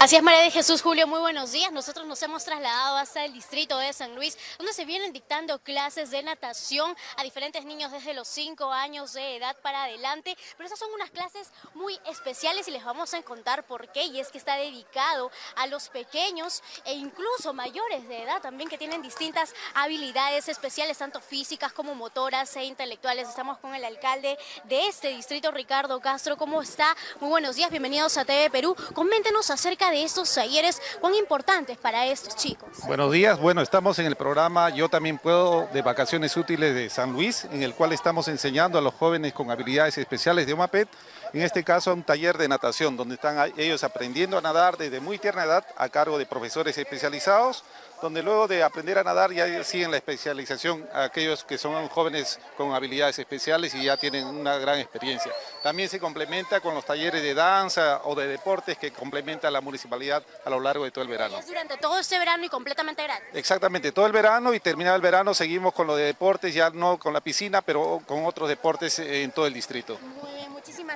Así es, María de Jesús Julio, muy buenos días. Nosotros nos hemos trasladado hasta el distrito de San Luis, donde se vienen dictando clases de natación a diferentes niños desde los 5 años de edad para adelante. Pero esas son unas clases muy especiales y les vamos a contar por qué. Y es que está dedicado a los pequeños e incluso mayores de edad también que tienen distintas habilidades especiales, tanto físicas como motoras e intelectuales. Estamos con el alcalde de este distrito, Ricardo Castro. ¿Cómo está? Muy buenos días, bienvenidos a TV Perú. Coméntenos acerca de estos talleres, cuán importantes para estos chicos. Buenos días, bueno, estamos en el programa Yo también puedo de vacaciones útiles de San Luis, en el cual estamos enseñando a los jóvenes con habilidades especiales de OMAPET, en este caso un taller de natación, donde están ellos aprendiendo a nadar desde muy tierna edad a cargo de profesores especializados, donde luego de aprender a nadar ya siguen la especialización a aquellos que son jóvenes con habilidades especiales y ya tienen una gran experiencia. También se complementa con los talleres de danza o de deportes que complementa la municipalidad a lo largo de todo el verano. es durante todo este verano y completamente gratis. Exactamente, todo el verano y terminado el verano seguimos con lo de deportes, ya no con la piscina, pero con otros deportes en todo el distrito. Muy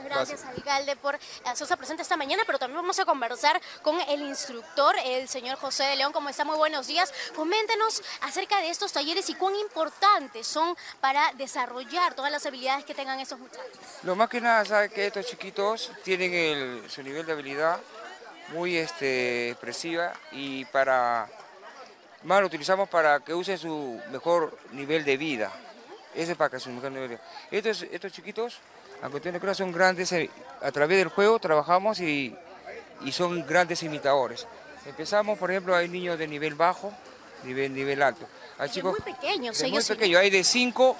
gracias, gracias. alcalde por hacerse presente esta mañana, pero también vamos a conversar con el instructor, el señor José de León, como está muy buenos días. Coméntenos acerca de estos talleres y cuán importantes son para desarrollar todas las habilidades que tengan esos muchachos. Lo más que nada, sabe que estos chiquitos tienen su nivel de habilidad muy este, expresiva y para más lo utilizamos para que usen su mejor nivel de vida. Ese es para que su mejor nivel de vida. Estos, estos chiquitos, aunque tienen que son grandes, eh, a través del juego trabajamos y, y son grandes imitadores. Empezamos, por ejemplo, hay niños de nivel bajo, nivel, nivel alto. Hay chicos muy pequeños. muy pequeños, hay de 5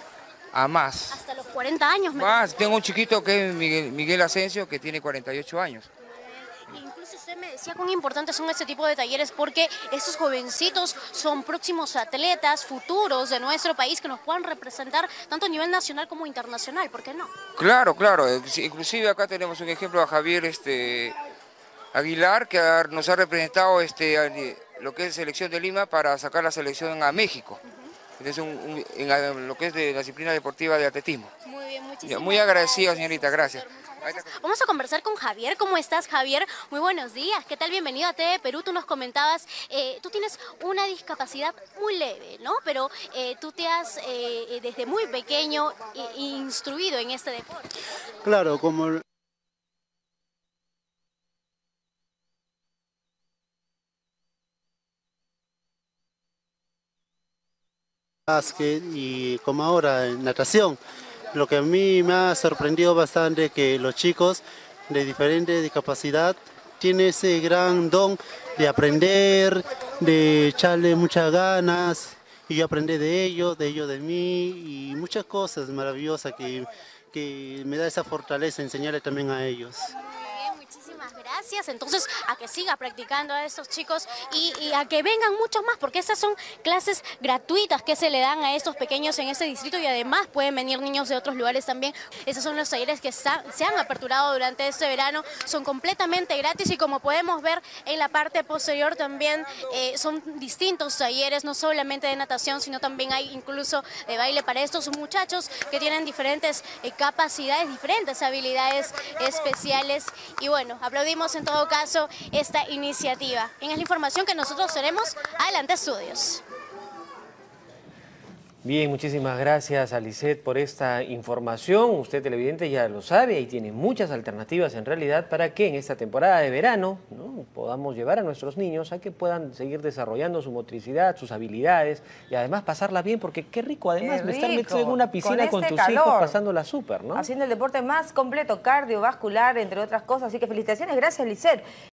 a más. Hasta los 40 años. Más, tengo un chiquito que es Miguel, Miguel Asensio, que tiene 48 años. Incluso usted me decía cuán importantes son este tipo de talleres porque estos jovencitos son próximos atletas futuros de nuestro país que nos puedan representar tanto a nivel nacional como internacional, ¿por qué no? Claro, claro, inclusive acá tenemos un ejemplo a Javier este, Aguilar, que nos ha representado este, lo que es selección de Lima para sacar la selección a México. En lo que es de la disciplina deportiva de atletismo. Muy bien, muchísimas Muy agradecido, señorita, gracias. Vamos a conversar con Javier. ¿Cómo estás, Javier? Muy buenos días. ¿Qué tal? Bienvenido a TV Perú. Tú nos comentabas, eh, tú tienes una discapacidad muy leve, ¿no? Pero eh, tú te has eh, desde muy pequeño instruido en este deporte. Claro, como básquet y como ahora en natación. Lo que a mí me ha sorprendido bastante que los chicos de diferente discapacidad tienen ese gran don de aprender, de echarle muchas ganas y yo aprendí de ellos, de ellos de mí y muchas cosas maravillosas que, que me da esa fortaleza enseñarle también a ellos Entonces, a que siga practicando a estos chicos y, a que vengan muchos más, porque estas son clases gratuitas que se le dan a estos pequeños en este distrito y además pueden venir niños de otros lugares también. Esos son los talleres que se han aperturado durante este verano, son completamente gratis y como podemos ver en la parte posterior también eh, son distintos talleres, no solamente de natación, sino también hay incluso de baile para estos muchachos que tienen diferentes eh, capacidades, diferentes habilidades especiales. Y bueno, aplaudimos todo caso esta iniciativa. En la información que nosotros tenemos, adelante estudios. Bien, muchísimas gracias a por esta información. Usted televidente ya lo sabe y tiene muchas alternativas en realidad para que en esta temporada de verano podamos llevar a nuestros niños a que puedan seguir desarrollando su motricidad, sus habilidades y además pasarla bien porque qué rico además estar metido en una piscina con, este tus hijos pasándola súper, ¿no? Haciendo el deporte más completo, cardiovascular, entre otras cosas. Así que felicitaciones, gracias Lisset.